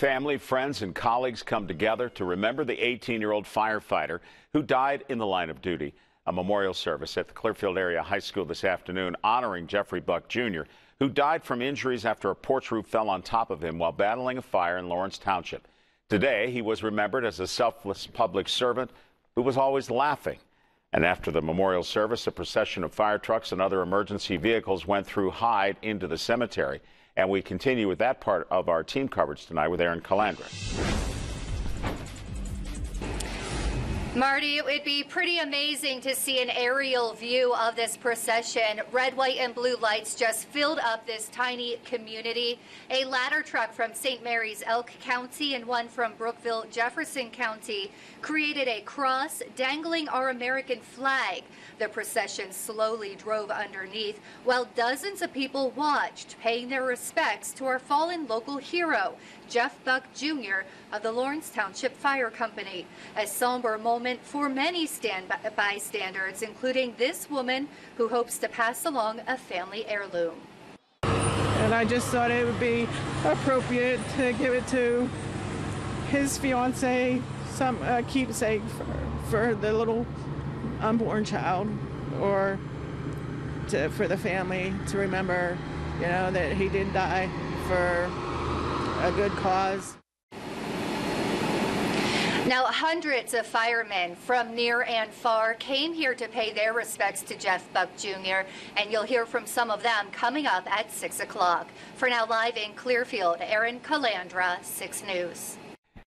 Family, friends, and colleagues come together to remember the 18 year old firefighter who died in the line of duty. A memorial service at the Clearfield Area High School this afternoon honoring Jeffrey Buck Jr., who died from injuries after a porch roof fell on top of him while battling a fire in Lawrence Township. Today, he was remembered as a selfless public servant who was always laughing. And after the memorial service, a procession of fire trucks and other emergency vehicles went through Hyde into the cemetery. And we continue with that part of our team coverage tonight with Erin Calandra. Marty, it would be pretty amazing to see an aerial view of this procession. Red, white, and blue lights just filled up this tiny community. A ladder truck from St. Marys Elk County and one from Brookville, Jefferson County created a cross dangling our American flag. The procession slowly drove underneath while dozens of people watched, paying their respects to our fallen local hero, Jeff Buck Jr. of the Lawrence Township Fire Company. A somber moment for many stand bystanders, including this woman who hopes to pass along a family heirloom. And I just thought it would be appropriate to give it to his fiance, some uh, keepsake for, for the little unborn child, or to, for the family to remember, you know, that he did die for a good cause. Now, hundreds of firemen from near and far came here to pay their respects to Jeff Buck Jr., and you'll hear from some of them coming up at 6 o'clock. For now, live in Clearfield, Erin Calandra, 6 News.